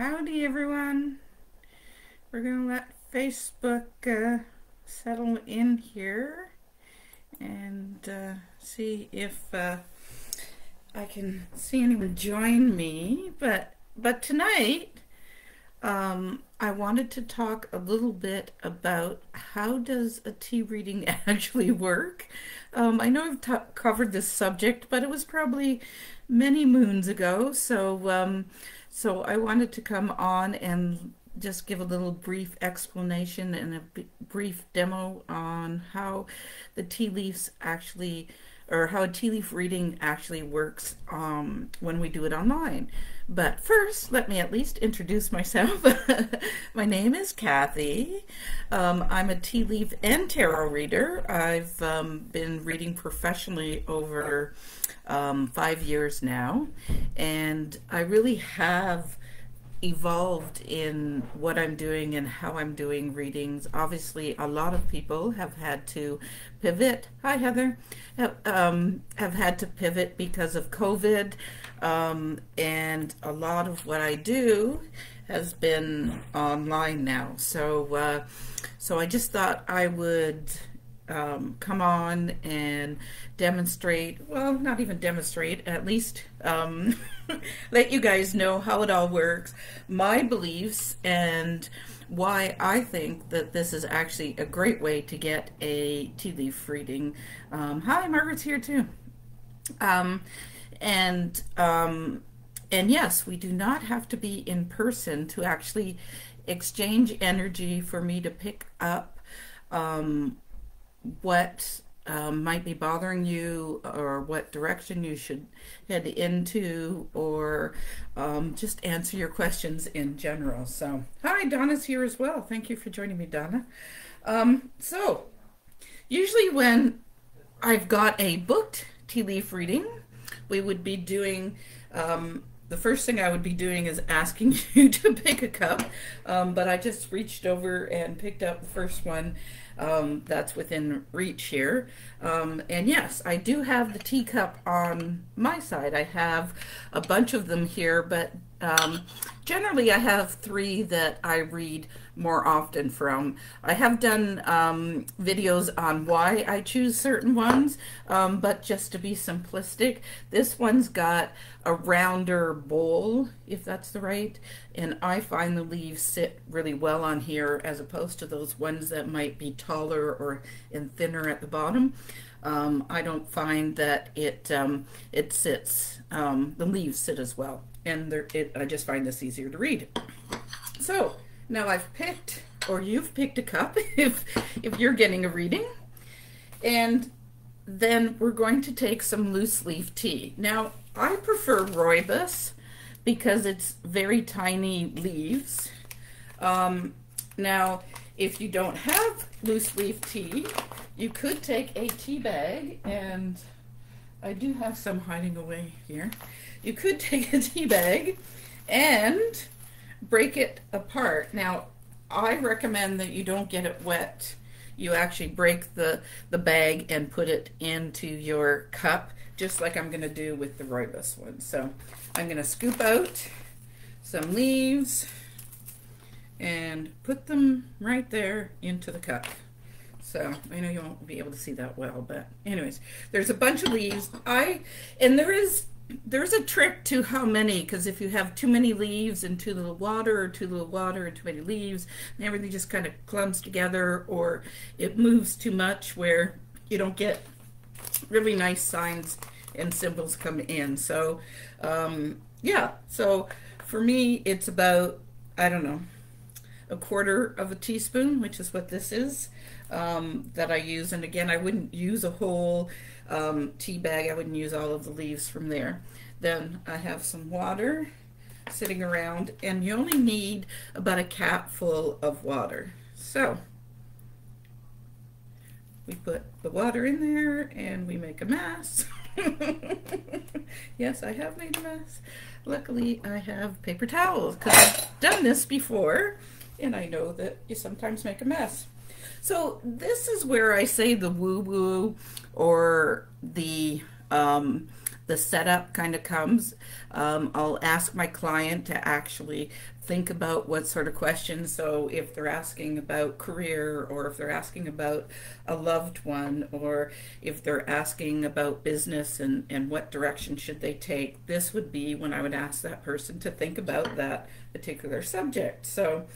Howdy, everyone. We're going to let Facebook uh, settle in here and uh, see if uh, I can see anyone join me. But but tonight, um, I wanted to talk a little bit about how does a tea reading actually work. Um, I know I've covered this subject, but it was probably many moons ago. So um, so I wanted to come on and just give a little brief explanation and a brief demo on how the tea leaves actually or how a tea leaf reading actually works um, when we do it online. But first, let me at least introduce myself. My name is Cathy. Um, I'm a tea leaf and tarot reader. I've um, been reading professionally over um, five years now, and I really have evolved in what I'm doing and how I'm doing readings. Obviously, a lot of people have had to pivot. Hi, Heather. Have, um, have had to pivot because of COVID, um, and a lot of what I do has been online now. So, uh, so I just thought I would um, come on and demonstrate well not even demonstrate at least um, let you guys know how it all works my beliefs and why I think that this is actually a great way to get a tea leaf reading. Um, hi Margaret's here too. Um, and um, and yes we do not have to be in person to actually exchange energy for me to pick up um, what um, might be bothering you or what direction you should head into or um, just answer your questions in general. So, hi, Donna's here as well. Thank you for joining me, Donna. Um, so, usually when I've got a booked tea leaf reading, we would be doing um, the first thing I would be doing is asking you to pick a cup, um, but I just reached over and picked up the first one um, that's within reach here. Um, and yes, I do have the teacup on my side. I have a bunch of them here, but um, generally I have three that I read more often from. I have done um, videos on why I choose certain ones, um, but just to be simplistic, this one's got a rounder bowl, if that's the right, and I find the leaves sit really well on here as opposed to those ones that might be taller or and thinner at the bottom. Um, I don't find that it um, it sits, um, the leaves sit as well, and it, I just find this easier to read. So, now I've picked, or you've picked a cup if, if you're getting a reading. And then we're going to take some loose leaf tea. Now, I prefer rooibos because it's very tiny leaves. Um, now, if you don't have loose leaf tea, you could take a tea bag, and I do have some hiding away here. You could take a tea bag and break it apart. Now, I recommend that you don't get it wet. You actually break the, the bag and put it into your cup, just like I'm going to do with the rooibos one. So I'm going to scoop out some leaves and put them right there into the cup. So I know you won't be able to see that well, but anyways, there's a bunch of leaves. I and there is there's a trick to how many because if you have too many leaves and too little water or too little water and too many leaves and everything just kind of clumps together or it moves too much where you don't get really nice signs and symbols come in so um, yeah so for me it's about i don't know a quarter of a teaspoon which is what this is um, that i use and again i wouldn't use a whole um, tea bag. I wouldn't use all of the leaves from there. Then I have some water sitting around, and you only need about a cap full of water. So we put the water in there and we make a mess. yes, I have made a mess. Luckily, I have paper towels because I've done this before and I know that you sometimes make a mess. So this is where I say the woo-woo or the um, the setup kind of comes. Um, I'll ask my client to actually think about what sort of questions. So if they're asking about career, or if they're asking about a loved one, or if they're asking about business and, and what direction should they take, this would be when I would ask that person to think about that particular subject. So,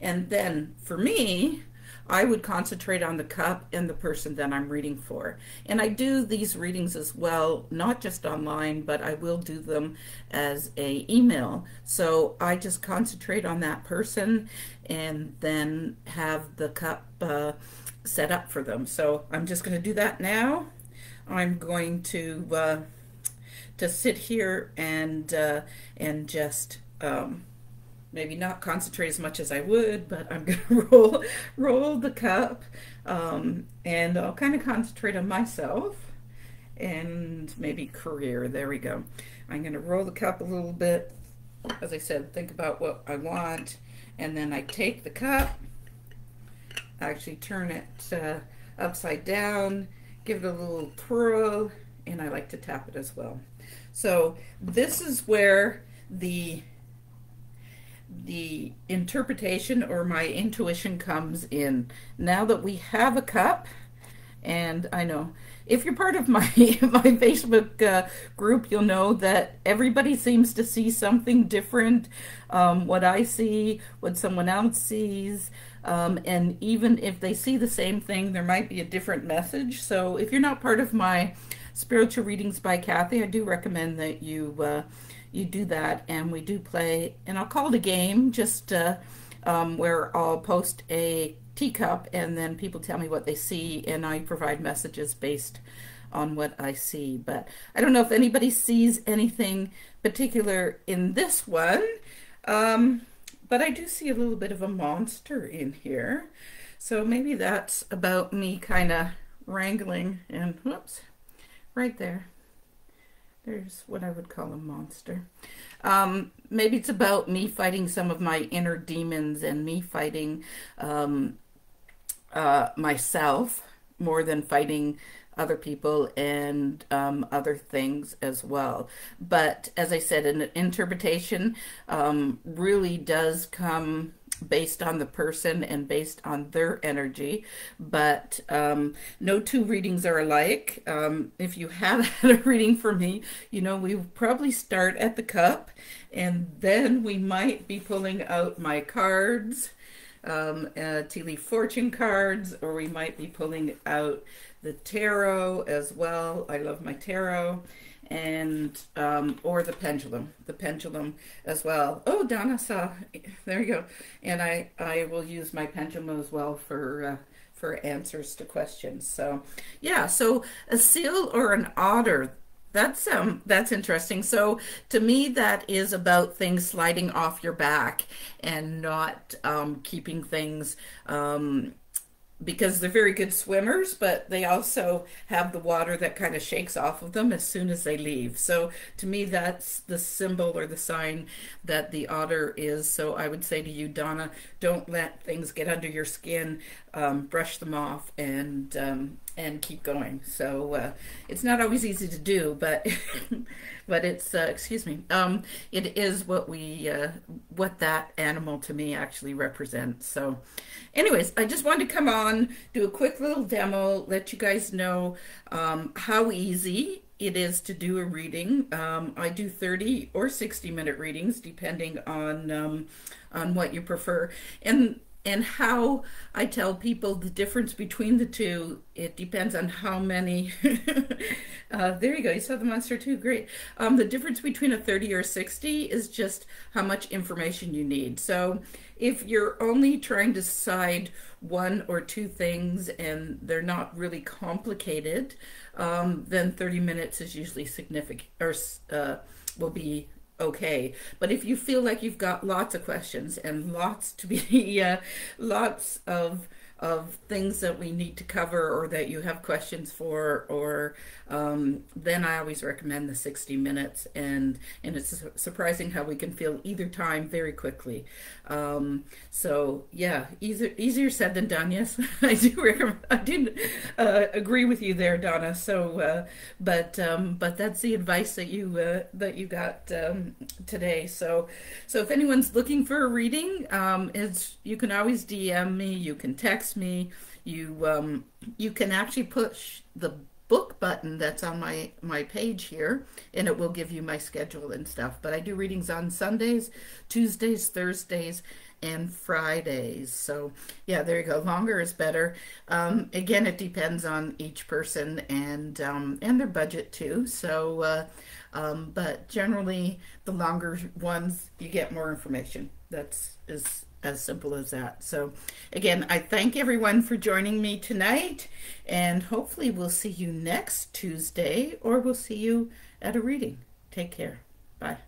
and then for me, I would concentrate on the cup and the person that I'm reading for. And I do these readings as well, not just online, but I will do them as a email. So I just concentrate on that person and then have the cup uh, set up for them. So I'm just going to do that now. I'm going to uh, to sit here and uh, and just um, maybe not concentrate as much as I would, but I'm going to roll roll the cup, um, and I'll kind of concentrate on myself and maybe career. There we go. I'm going to roll the cup a little bit. As I said, think about what I want, and then I take the cup, actually turn it uh, upside down, give it a little twirl, and I like to tap it as well. So this is where the the interpretation or my intuition comes in. Now that we have a cup, and I know if you're part of my my Facebook uh, group, you'll know that everybody seems to see something different. Um, what I see, what someone else sees, um, and even if they see the same thing, there might be a different message. So if you're not part of my spiritual readings by Cathy, I do recommend that you. Uh, you do that and we do play and I'll call it a game just uh, um, where I'll post a teacup and then people tell me what they see and I provide messages based on what I see but I don't know if anybody sees anything particular in this one um, but I do see a little bit of a monster in here so maybe that's about me kind of wrangling and whoops right there there's what I would call a monster. Um, maybe it's about me fighting some of my inner demons and me fighting um, uh, myself more than fighting other people and um, other things as well. But as I said, an interpretation um, really does come based on the person and based on their energy. But um, no two readings are alike. Um, if you have had a reading for me, you know we probably start at the cup, and then we might be pulling out my cards, um, uh, tea leaf fortune cards, or we might be pulling out the tarot as well. I love my tarot and um, or the pendulum, the pendulum as well. Oh, Donna saw. There you go. And I I will use my pendulum as well for uh, for answers to questions. So yeah, so a seal or an otter. That's um that's interesting. So to me that is about things sliding off your back and not um, keeping things um, because they're very good swimmers, but they also have the water that kind of shakes off of them as soon as they leave. So to me, that's the symbol or the sign that the otter is. So I would say to you, Donna, don't let things get under your skin. Um, brush them off and um, and keep going. So uh, it's not always easy to do, but but it's uh, excuse me, um, it is what we uh, what that animal to me actually represents. So, anyways, I just wanted to come on, do a quick little demo, let you guys know um, how easy it is to do a reading. Um, I do 30 or 60 minute readings depending on um, on what you prefer. And and how I tell people the difference between the two, it depends on how many. uh, there you go. You saw the monster too. Great. Um, the difference between a 30 or 60 is just how much information you need. So if you're only trying to decide one or two things and they're not really complicated, um, then 30 minutes is usually significant or uh, will be okay. But if you feel like you've got lots of questions and lots to be, uh, lots of of things that we need to cover or that you have questions for, or um, then I always recommend the 60 minutes. And and it's surprising how we can fill either time very quickly. Um, so yeah, easier easier said than done. Yes, I do. I do uh, agree with you there, Donna. So, uh, but um, but that's the advice that you uh, that you got um, today. So so if anyone's looking for a reading, um, it's you can always DM me. You can text text me. You um, you can actually push the book button that's on my my page here and it will give you my schedule and stuff. But i do readings on sundays tuesdays thursdays and fridays. So yeah there you go. Longer is better. Um, again it depends on each person and um, and their budget too. So uh, um, but generally the longer ones you get more information. That's is as simple as that. So, again, I thank everyone for joining me tonight, and hopefully, we'll see you next Tuesday or we'll see you at a reading. Take care. Bye.